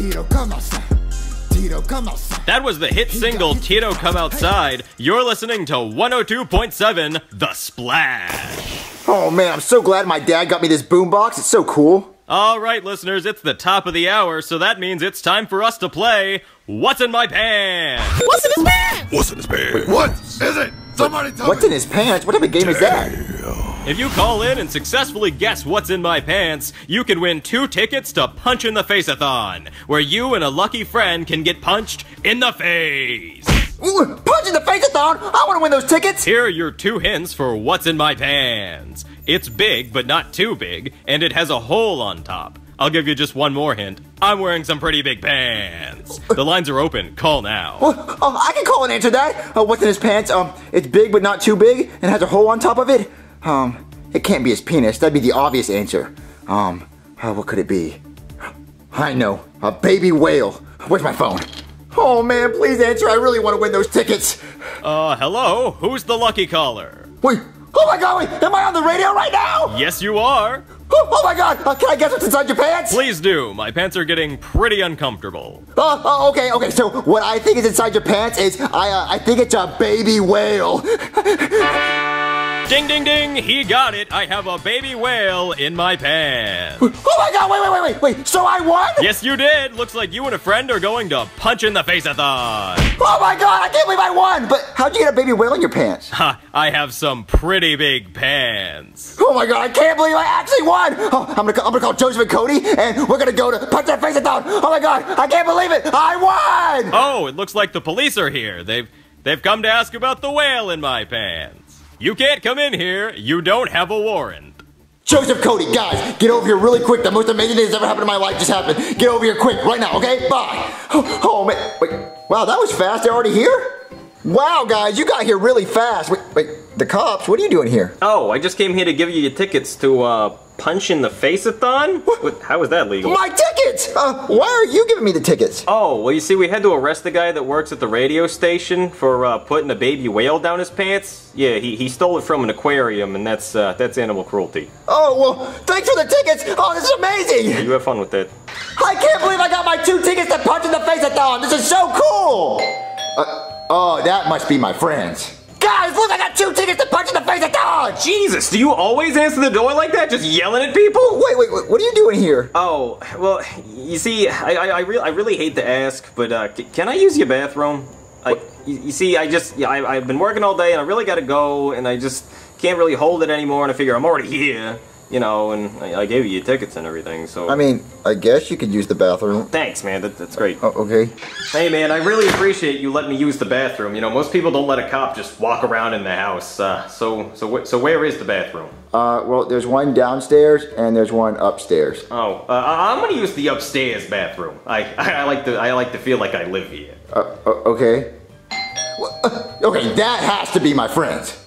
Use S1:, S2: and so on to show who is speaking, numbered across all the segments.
S1: Tito, come outside. Tito, come outside.
S2: That was the hit single Tito Come Outside. You're listening to 102.7 The Splash.
S3: Oh man, I'm so glad my dad got me this boombox. It's so cool.
S2: All right, listeners, it's the top of the hour, so that means it's time for us to play What's in My Pants?
S1: What's in his pants?
S4: What's in his pants?
S1: What is it? Somebody tell
S3: What's
S1: me.
S3: in his pants? What type of game is that?
S2: If you call in and successfully guess what's in my pants, you can win two tickets to Punch in the Faceathon, where you and a lucky friend can get punched in the face.
S3: Ooh, punch in the face-a-thon! I want to win those tickets!
S2: Here are your two hints for what's in my pants. It's big, but not too big, and it has a hole on top. I'll give you just one more hint. I'm wearing some pretty big pants. The lines are open. Call now.
S3: Oh, oh, I can call and answer that. Uh, what's in his pants? Um, it's big but not too big and has a hole on top of it. Um, it can't be his penis. That'd be the obvious answer. Um, uh, what could it be? I know. A baby whale. Where's my phone? Oh man, please answer. I really want to win those tickets.
S2: Uh, hello? Who's the lucky caller?
S3: Wait. Oh my god, wait. Am I on the radio right now?
S2: Yes, you are.
S3: Oh, oh my god. Uh, can I guess what's inside your pants?
S2: Please do. My pants are getting pretty uncomfortable.
S3: Oh, oh, okay, okay. So what I think is inside your pants is I, uh, I think it's a baby whale.
S2: Ding, ding, ding! He got it. I have a baby whale in my pants.
S3: Oh my god! Wait, wait, wait, wait, wait. So I won?
S2: Yes, you did. Looks like you and a friend are going to punch in the face-a-thon.
S3: Oh my god! I can't believe I won. But how'd you get a baby whale in your pants?
S2: Ha! I have some pretty big pants.
S3: Oh my god! I can't believe I actually won. Oh, I'm gonna, I'm gonna call Joseph and Cody, and we're gonna go to punch that face down. Oh my god! I can't believe it! I won!
S2: Oh, it looks like the police are here. They've they've come to ask about the whale in my pants. You can't come in here. You don't have a warrant.
S3: Joseph Cody, guys, get over here really quick. The most amazing thing that's ever happened in my life just happened. Get over here quick, right now, okay? Bye. Oh, oh man, wait. Wow, that was fast. They're already here? Wow, guys, you got here really fast. Wait, wait. The cops? What are you doing here?
S5: Oh, I just came here to give you your tickets to uh, Punch in the Face-a-thon? What- How is that legal?
S3: My tickets! Uh, why are you giving me the tickets?
S5: Oh, well, you see, we had to arrest the guy that works at the radio station for uh, putting a baby whale down his pants. Yeah, he, he stole it from an aquarium, and that's uh, that's animal cruelty.
S3: Oh, well, thanks for the tickets. Oh, this is amazing.
S5: You have fun with it.
S3: I can't believe I got my two tickets to Punch in the Face a thon. This is so cool. Uh, oh, that must be my friends. Two tickets to Punch in the Face a thon.
S5: Jesus, do you always answer the door like that, just yelling at people?
S3: Wait, wait, wait, what are you doing here?
S5: Oh, well, you see, I I, I, re- I really hate to ask, but uh, c- can I use your bathroom? I, you, you see, I just yeah, I, I've been working all day, and I really got to go, and I just can't really hold it anymore, and I figure I'm already here, you know, and I, I gave you tickets and everything, so.
S3: I mean, I guess you could use the bathroom.
S5: Thanks, man. That, that's great.
S3: Oh, okay.
S5: Hey, man, I really appreciate you letting me use the bathroom. You know, most people don't let a cop just walk around in the house. Uh, so, so, so where is the bathroom?
S3: Uh, well, there's one downstairs and there's one upstairs.
S5: Oh, uh, I- I'm gonna use the upstairs bathroom. I, I like to, I like to feel like I live here.
S3: Uh, okay. Well, uh, okay, that has to be my friends.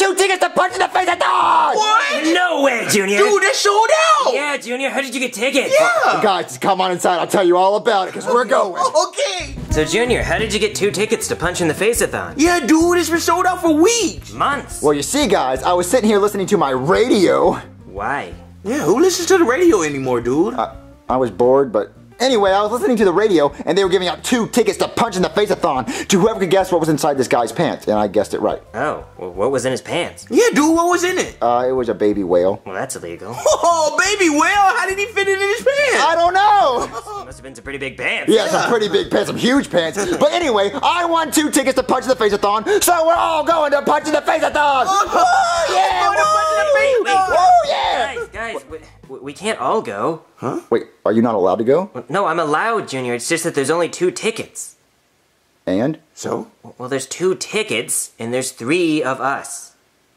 S3: Guys, I got two tickets to Punch in the Face a thon.
S6: What?
S7: No way, Junior.
S6: Dude, that sold out!
S7: Yeah, Junior, how did you get tickets?
S6: Yeah!
S3: Guys, come on inside. I'll tell you all about it because we're going.
S6: Okay!
S7: So, Junior, how did you get two tickets to Punch in the Face-a-thon?
S6: Yeah, dude, it's been sold out for weeks!
S7: Months.
S3: Well, you see, guys, I was sitting here listening to my radio.
S7: Why?
S6: Yeah, who listens to the radio anymore, dude?
S3: I, I was bored, but anyway, I was listening to the radio, and they were giving out two tickets to Punch in the Face-a-thon to whoever could guess what was inside this guy's pants, and I guessed it right.
S7: Oh, well, what was in his pants?
S6: yeah, dude, what was in it?
S3: Uh, it was a baby whale.
S7: Well, that's illegal.
S6: Oh, baby whale, how did he fit it in his pants?
S3: I don't know.
S7: Must have been some pretty big pants.
S3: Yeah, some pretty big pants, some huge pants. But anyway, I won two tickets to Punch in the Face-a-thon, so we're all going to Punch in the Face-a-thon.
S6: Oh,
S3: yeah,
S6: going to Punch in the
S7: we, we can't all go. Huh?
S3: Wait, are you not allowed to go?
S7: No, I'm allowed, Junior. It's just that there's only two tickets.
S3: And?
S6: So?
S7: Well, there's two tickets, and there's three of us.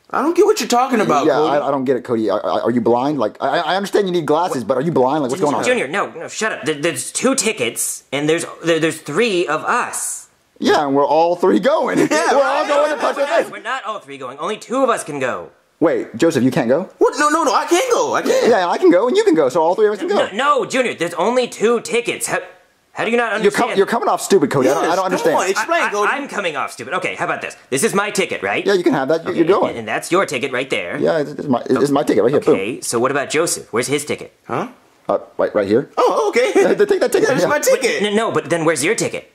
S6: I don't get what you're talking about,
S3: yeah,
S6: Cody.
S3: I, I don't get it, Cody. Are, are are you blind? Like, I, I understand you need glasses, but are you blind? Like, what's going on?
S7: Junior, no, no, shut up. There, there's two tickets, and there's there, there's three of us.
S3: Yeah, and we're all three going. Yeah, we're all
S6: right.
S3: going to Punch in the Face.
S7: We're not all three going. Only two of us can go.
S3: Wait, Joseph, you can't go?
S6: What? No, no, no, I can't go. I can't.
S3: Yeah, I can go, and you can go, so all three of us can go.
S7: No, no, Junior. There's only two tickets. How, how do you not
S3: You're,
S7: understand?
S3: com- you're coming off stupid, Cody. I don't, I don't understand.
S6: Come on, explain,
S7: I,
S6: Cody.
S7: am coming off stupid. Okay, how about this? This is my ticket, right?
S3: yeah, you can have that. You- You're
S7: And,
S3: going.
S7: and that's your ticket right there.
S3: Yeah, it's, it's my, it's my ticket right here. Boom.
S7: Okay, so what about Joseph? Where's his ticket?
S6: Huh?
S3: Uh, right, right here.
S6: Oh, okay.
S3: Take that ticket.
S6: That's
S3: yeah.
S6: my ticket.
S7: No, no, but then where's your ticket?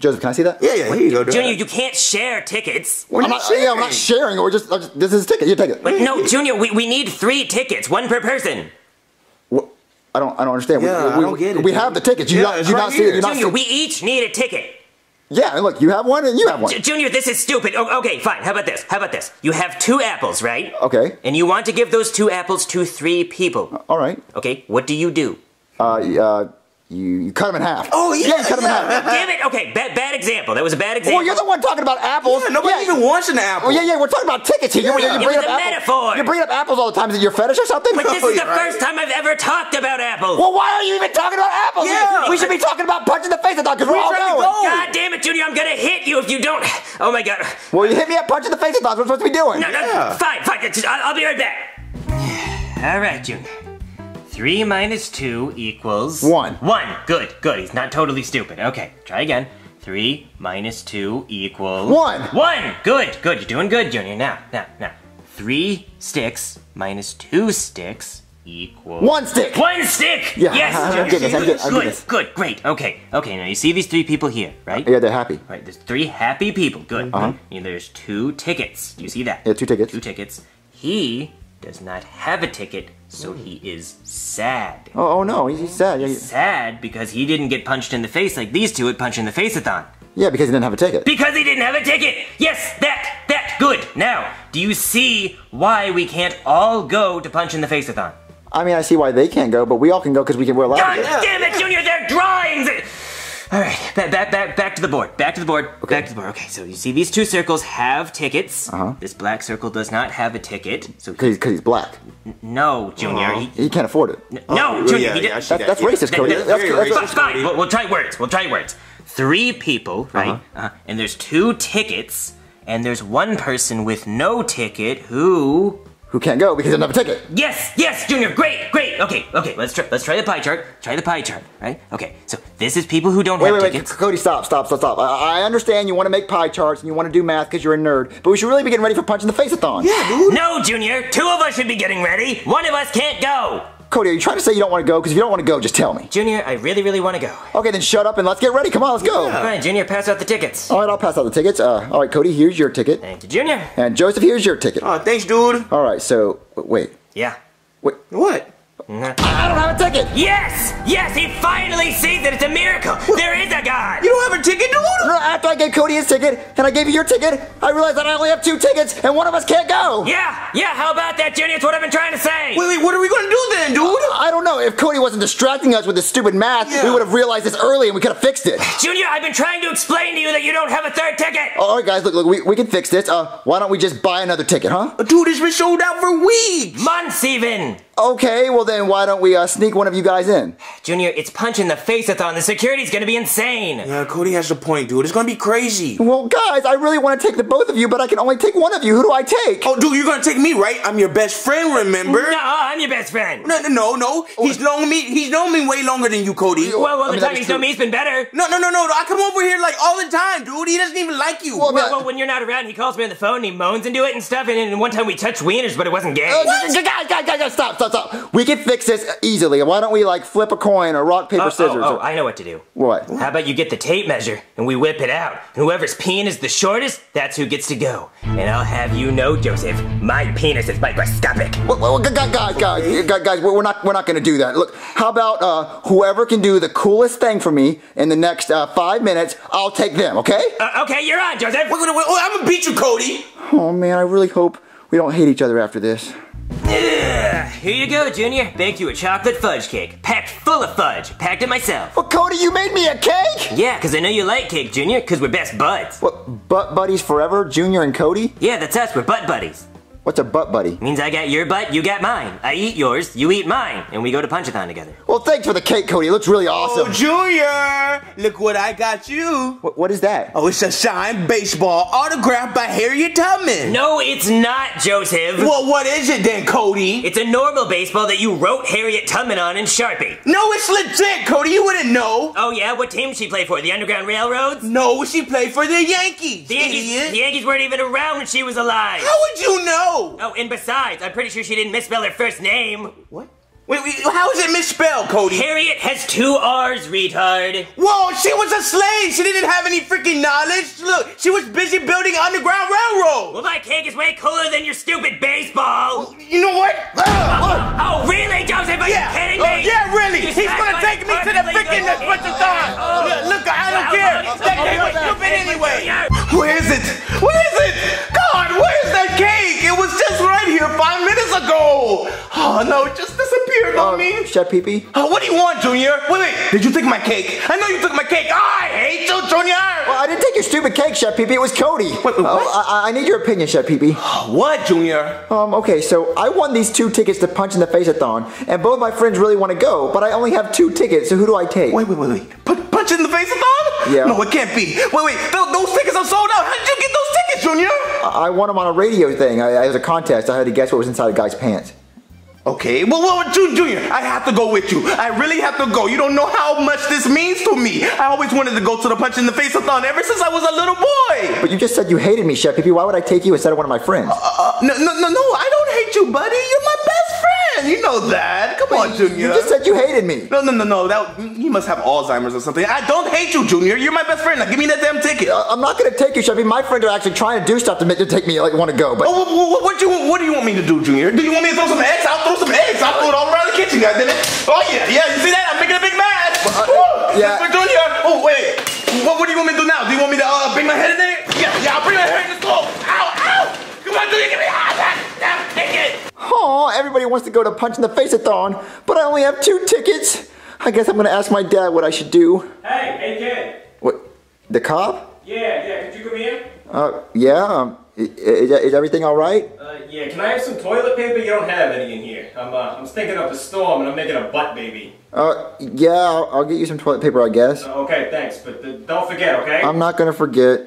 S3: Joseph, can I see that?
S6: Yeah, yeah, here you go. dog.
S7: Junior, you can't share tickets.
S6: We're
S3: I'm
S6: not
S3: sharing. yeah, I'm not sharing. We're just, I'm just this is a ticket. You take it.
S7: But no, Junior, we, we need three tickets, one per person.
S3: What? I don't, I don't understand.
S6: Yeah,
S3: we,
S6: I don't get it,
S3: We
S6: dude.
S3: have the tickets. You
S6: Yeah,
S3: not, you
S6: right
S3: not see it. You not
S7: Junior,
S3: see.
S7: we each need a ticket.
S3: Yeah, and look, you have one and you have one.
S7: J- Junior, this is stupid. Oh, okay, fine. How about this? How about this? You have two apples, right?
S3: Okay.
S7: And you want to give those two apples to three people.
S3: All right.
S7: Okay, what do you do?
S3: Uh, uh, you, you cut them in half.
S6: Oh, yeah,
S3: you cut them in half.
S7: Damn it! Okay, bad, bad example. That was a bad example.
S3: Well, you're the one talking about apples.
S6: Yeah, nobody even wants an apple.
S3: Oh yeah, yeah. We're talking about tickets here. You, you,
S7: It
S3: bring
S7: was
S3: up
S7: a
S3: apples.
S7: metaphor.
S3: You bring up apples all the time. Is it your fetish or something?
S7: But this
S6: Oh,
S7: is the
S6: right.
S7: first time I've ever talked about apples.
S3: well, why are you even talking about apples?
S6: Yeah.
S3: We should be talking about punching the face of dog because we're all
S6: trying to
S3: going.
S6: go.
S7: God damn it, Junior! I'm gonna hit you if you don't. Oh my god.
S3: Well, you hit me up punching the face of dog. We're supposed to be doing.
S7: No, no,
S6: Yeah.
S7: fine, fine. Just- I'll, I'll be right back. All right, Junior. Three minus two equals
S3: One.
S7: One. Good, good. He's not totally stupid. Okay, try again. Three minus two equals
S3: One.
S7: One. Good, good. You're doing good, Junior. Now, now, now. Three sticks minus two sticks equals
S3: One stick.
S7: One stick.
S3: Yeah,
S7: Yes.
S3: I'm
S7: Junior.
S3: getting I'm
S7: good,
S3: getting
S7: good, great. Okay, okay. Now you see these three people here, right?
S3: Yeah, they're happy.
S7: Right, there's three happy people. Good. Uh-huh. And there's two tickets. Do you see that?
S3: Yeah, two tickets.
S7: Two tickets. He does not have a ticket, so hmm. he is sad.
S3: Oh, oh no, he's, sad. Yeah.
S7: Sad because he didn't get punched in the face like these two at Punch in the Faceathon.
S3: yeah, because he didn't have a ticket.
S7: Because he didn't have a ticket! Yes, that, that, good. Now, do you see why we can't all go to Punch in the Faceathon?
S3: I mean, I see why they can't go, but we all can go because we can. We're allowed.
S7: God
S3: to
S7: damn it, Junior, they're drawings! All right, back, back, back, back to the board. Back to the board. Back to the board. Okay, so you see these two circles have tickets.
S3: Uh-huh.
S7: This black circle does not have a ticket. So
S3: Because he's, 'cause he's black.
S7: no, Junior. he-
S3: He can't afford it.
S7: no,
S6: Oh,
S7: Junior.
S6: yeah,
S7: he did,
S6: yeah, I
S3: That's, that's
S6: yeah.
S3: racist, Cody.
S7: That-
S3: That's,
S6: very
S3: that's,
S7: Fine,
S6: racist.
S7: We'll, we'll try words. We'll try words. Three people, right? uh And there's two tickets, and there's one person with no ticket who.
S3: Who can't go because he doesn't have a ticket.
S7: Yes, yes, Junior. Great, great. Okay, okay. Let's try. Let's try the pie chart. Try the pie chart, right? Okay. So this is people who don't
S3: Wait,
S7: have
S3: wait, wait,
S7: tickets.
S3: C- Cody, stop, stop, stop, stop. I, I understand you want to make pie charts and you want to do math because you're a nerd, but we should really be getting ready for punching the face-a-thon.
S6: Yeah, dude.
S7: No, Junior. Two of us should be getting ready. One of us can't go.
S3: Cody, are you trying to say you don't want to go? Because if you don't want to go, just tell me.
S7: Junior, I really, really want to go.
S3: Okay, then shut up and let's get ready. Come on, let's go.
S7: All right, Junior, pass out the tickets.
S3: All right, I'll pass out the tickets. Uh, all right, Cody, here's your ticket.
S7: Thank you, Junior.
S3: And Joseph, here's your ticket.
S6: Oh, thanks, dude.
S3: All right, so, wait.
S7: Yeah.
S3: Wait.
S6: What?
S3: I don't have a ticket!
S7: Yes! Yes, he finally sees that it's a miracle. There is a God.
S6: You don't have a ticket, dude?
S3: No, after I gave Cody his ticket and I gave you your ticket, I realized that I only have two tickets and one of us can't go.
S7: Yeah, yeah, how about that, Junior? That's what I've been trying to say.
S6: Wait, wait, what are we gonna do then, dude?
S3: I don't know. If Cody wasn't distracting us with his stupid math, we would have realized this early and we could have fixed it.
S7: Junior, I've been trying to explain to you that you don't have a third ticket.
S3: All right, guys, look, look, we, we can fix this. Uh, why don't we just buy another ticket, huh?
S6: Dude, it's been sold out for weeks.
S7: Months even.
S3: Okay, well then, why don't we uh, sneak one of you guys in?
S7: Junior, it's punch in the face-a-thon. The security's gonna be insane.
S6: Yeah, Cody has a point, dude. It's gonna be crazy.
S3: Well, guys, I really want to take the both of you, but I can only take one of you. Who do I take?
S6: Oh, dude, you're gonna take me, right? I'm your best friend, remember?
S7: No, I'm your best friend.
S6: No, no, no, no. He's known me. He's known me way longer than you, Cody.
S7: Well, well,
S3: I mean,
S7: the time
S3: is
S7: he's known me, he's been better.
S6: No, no, no, no. I come over here like all the time, dude. He doesn't even like you.
S3: Well,
S7: Well, well, when you're not around, he calls me on the phone and he moans into it and stuff. And, and one time we touched wieners, but it wasn't gay.
S3: Uh, guys, guys, guys, guys, stop, stop, stop. We can fix this easily. Why don't we like flip a coin or rock paper
S7: Oh,
S3: scissors?
S7: oh, oh,
S3: or-
S7: I know what to do.
S3: what?
S7: How about you get the tape measure and we whip it out? Whoever's penis is the shortest, that's who gets to go. And I'll have you know, Joseph, my penis is microscopic.
S3: Well, well, guys, guys, guys, guys, guys, we're not, we're not going to do that. Look, how about uh, whoever can do the coolest thing for me in the next uh, five minutes? I'll take them. Okay?
S7: Uh, okay, you're on, Joseph.
S6: Wait, wait, wait. I'm gonna beat you, Cody.
S3: Oh man, I really hope we don't hate each other after this.
S7: Here you go, Junior. Baked you a chocolate fudge cake, packed full of fudge. Packed it myself.
S3: Well, Cody, you made me a cake.
S7: Yeah, because I know you like cake, Junior, because we're best buds.
S3: What? Butt buddies forever, Junior and Cody?
S7: Yeah, that's us. We're butt buddies.
S3: What's a butt buddy?
S7: Means I got your butt, you got mine. I eat yours, you eat mine, and we go to Punchathon together.
S3: Well, thanks for the cake, Cody. It looks really awesome.
S6: Oh,
S3: awesome.
S6: Junior, look what I got you.
S3: What, what is that?
S6: Oh, it's a signed baseball autographed by Harriet Tubman.
S7: No, it's not, Joseph.
S6: Well, what is it then, Cody?
S7: It's a normal baseball that you wrote Harriet Tubman on in Sharpie.
S6: no, it's legit, Cody. You wouldn't know.
S7: Oh yeah, what team she play for? The Underground Railroads?
S6: No, she played for the Yankees.
S7: The Yankees,
S6: idiot.
S7: the Yankees weren't even around when she was alive.
S6: How would you know?
S7: Oh, and besides, I'm pretty sure she didn't misspell her first name.
S6: What? Wait, wait, how is it misspelled, Cody?
S7: Harriet has two R's, retard.
S6: Whoa, she was a slave. She didn't have any freaking knowledge. Look, she was busy building Underground Railroad.
S7: Well, my cake is way cooler than your stupid baseball.
S6: You know what?
S7: Oh, really, Joseph? Are
S6: Yeah,
S7: you kidding
S6: uh, yeah, really.
S7: You
S6: He's gonna take me to the freaking
S7: good
S6: bunch of
S7: kid.
S6: time.
S7: Oh.
S6: Look, I don't care.
S7: oh,
S6: That
S7: oh,
S6: cake was
S7: oh,
S6: stupid
S7: oh,
S6: anyway.
S7: oh,
S6: Where is it? What is it? Oh no, it just disappeared on me.
S3: Chef Pee-Pee?
S6: Oh, what do you want, Junior? Wait, wait. Did you take my cake? I know you took my cake. I hate you, Junior.
S3: Well, I didn't take your stupid cake, Chef Pee-Pee. It was Cody.
S6: wait,
S3: Oh,
S6: what?
S3: I, I need your opinion, Chef Pee-Pee.
S6: What, Junior?
S3: Um, okay, so I won these two tickets to Punch in the Face-a-thon, and both my friends really want to go, but I only have two tickets, so who do I take?
S6: Wait, wait, wait, wait. Put, punch in the face-a-thon?
S3: Yeah.
S6: No, it can't be. Wait, wait. Those, those tickets are sold out. How did you get those tickets, Junior?
S3: I I won them on a radio thing. I, it was a contest. I had to guess what was inside a guy's pants.
S6: Okay, well, well, Ju- Junior, I have to go with you. I really have to go. You don't know how much this means to me. I always wanted to go to the Punch in the Face a thon ever since I was a little boy.
S3: But you just said you hated me, Chef Pee-Pee. Why would I take you instead of one of my friends?
S6: Uh, no, no, no, no, I don't hate you, buddy. You're my You know that. Come on, Junior.
S3: You just said you hated me.
S6: No, no, no, no. That you must have Alzheimer's or something. I don't hate you, Junior. You're my best friend. Now give me that damn ticket.
S3: I- I'm not gonna take you, Pee-Pee. My friends are actually trying to do stuff to make to take me like want to go, but
S6: Oh, what, what, what, you, what do you want me to do, Junior? Do you want me to throw some eggs? I'll throw some eggs. I'll throw it all around the kitchen, God damn it. Oh, yeah, yeah, you see that? I'm making a big mess. Woo!
S3: yeah.
S6: Mr. Junior. Oh, wait. What, what do you want me to do now? Do you want me to uh, bring my head in there? Yeah, yeah, I'll bring my head in the stove. Ow, ow. Come on, Junior, give me ah, that damn ticket.
S3: oh, everybody wants to go to Punch in the Face-a-thon, but I only have two tickets. I guess I'm gonna ask my dad what I should do.
S2: Hey, hey kid.
S3: What? The cop?
S2: Yeah, yeah, could you come here?
S3: Uh, yeah. Um, is, is everything all right?
S2: Uh, yeah, can I have some toilet paper? You don't have any in here. I'm, uh, I'm thinking up a storm and I'm making a butt baby.
S3: Uh, yeah. I'll, I'll get you some toilet paper, I guess.
S2: Uh, okay, thanks, but uh, don't forget, okay?
S3: I'm not gonna forget.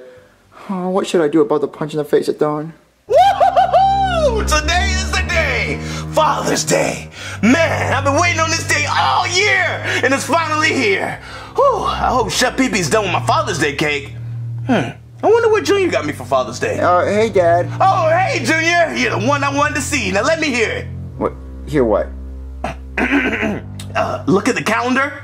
S3: Oh, what should I do about the punch in the face at dawn?
S6: Woo-hoo-hoo! Today is the day. Father's Day. Man, I've been waiting on this day all year, and it's finally here. Whew, I hope Chef Pee-Pee's done with my Father's Day cake. Hmm. I wonder what Junior got me for Father's Day.
S3: Uh, hey, Dad.
S6: Oh, hey, Junior. You're the one I wanted to see. Now let me hear it.
S3: What? Hear what?
S6: Uh, look at the calendar.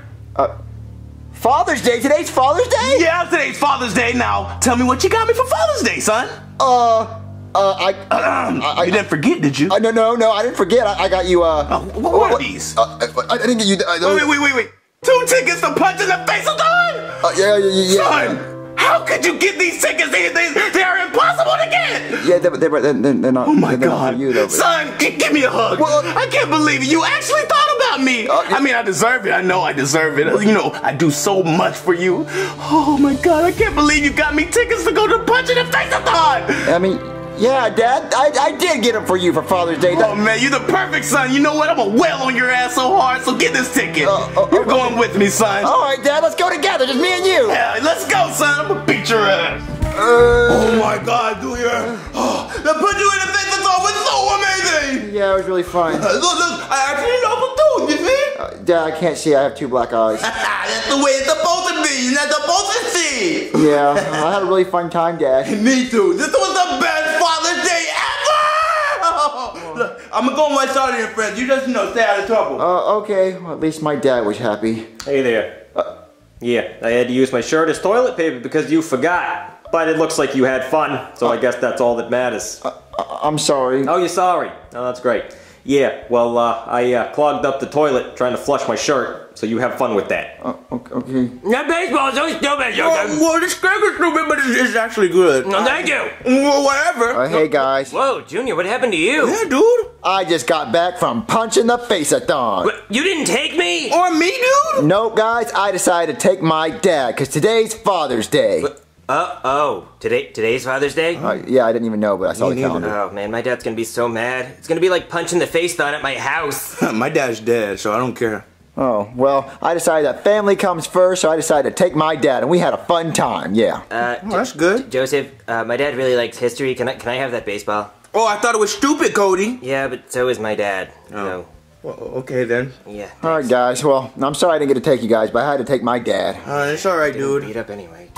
S3: Father's Day. Today's Father's Day.
S6: Yeah, today's Father's Day. Now, tell me what you got me for Father's Day, son.
S3: Uh, uh, I. I-
S6: you didn't forget, did you?
S3: Uh, no, no, no. I didn't forget. I, I got you. Uh.
S6: Uh, what, what are these?
S3: Uh, I, I didn't get you. Uh,
S6: wait, wait, wait, wait. Two tickets to Punch in the Face-a-thon?
S3: Uh, yeah, yeah, yeah. yeah.
S6: Son, how could you get these tickets? They, they, they are impossible to get.
S3: Yeah, they're, they're, they're, they're not.
S6: Oh my God,
S3: you though.
S6: son, give me a hug.
S3: Well,
S6: I can't believe. You actually thought about me.
S3: Uh,
S6: I mean, I deserve it. I know I deserve it. You know, I do so much for you. Oh my God, I can't believe you got me tickets to go to Punch in the Face-a-thon.
S3: I mean, yeah, Dad. I, I did get them for you for Father's Day.
S6: Oh man, you're the perfect son. You know what? I'm gonna wail on your ass so hard. So get this ticket.
S3: Uh, uh,
S6: You're
S3: uh,
S6: going with me, son.
S3: All right, Dad. Let's go together. Just me and you.
S6: Yeah, let's go, son. I'm gonna beat your ass.
S3: Uh,
S6: Oh my God, Junior! Oh, the put you in the face of Dawn was so amazing.
S3: yeah, it was really fun.
S6: Uh, Look, look, I actually know to do. You see?
S3: Uh, Dad, I can't see. I have two black eyes.
S6: That's the way it's supposed to be. You're not supposed to see.
S3: Yeah, I had a really fun time, Dad.
S6: Me too. This I'm gonna go on my side of your friends. You just you know stay out of trouble.
S3: Uh, okay. Well, at least my dad was happy.
S5: Hey there. Uh, yeah, I had to use my shirt as toilet paper because you forgot. But it looks like you had fun, so uh, I guess that's all that matters.
S3: I- I'm sorry.
S5: Oh, you're sorry. Oh, that's great. Yeah, well, uh, I uh, clogged up the toilet trying to flush my shirt, so you have fun with that.
S3: Uh, okay. okay.
S7: That baseball is so stupid, Joseph.
S6: well, this cake is stupid, but it's, it's actually good.
S7: No, thank you.
S6: Well, whatever.
S3: Uh, hey, guys.
S7: Whoa, Junior, what happened to you?
S6: Yeah, dude.
S3: I just got back from Punch in the Face-a-thon.
S7: What, You didn't take me?
S6: Or me, dude.
S3: Nope, guys. I decided to take my dad because today's Father's Day.
S7: Uh, oh, today today's Father's Day?
S3: Uh, yeah, I didn't even know, but I saw
S6: Me
S3: the
S6: neither.
S3: calendar.
S7: Oh man, my dad's gonna be so mad. It's gonna be like punching the face thon at my house.
S6: my dad's dead, so I don't care.
S3: Oh, well, I decided that family comes first, so I decided to take my dad, and we had a fun time, yeah.
S7: Uh,
S6: Well, that's good.
S7: Joseph, uh, my dad really likes history. Can I can I have that baseball?
S6: Oh, I thought it was stupid, Cody.
S7: Yeah, but so is my dad.
S6: Oh. Well, okay then.
S7: So yeah.
S3: All right, guys. Well, I'm sorry I didn't get to take you guys, but I had to take my dad.
S6: Uh, it's all right,
S7: Dude,
S6: dude.
S7: beat up anyway.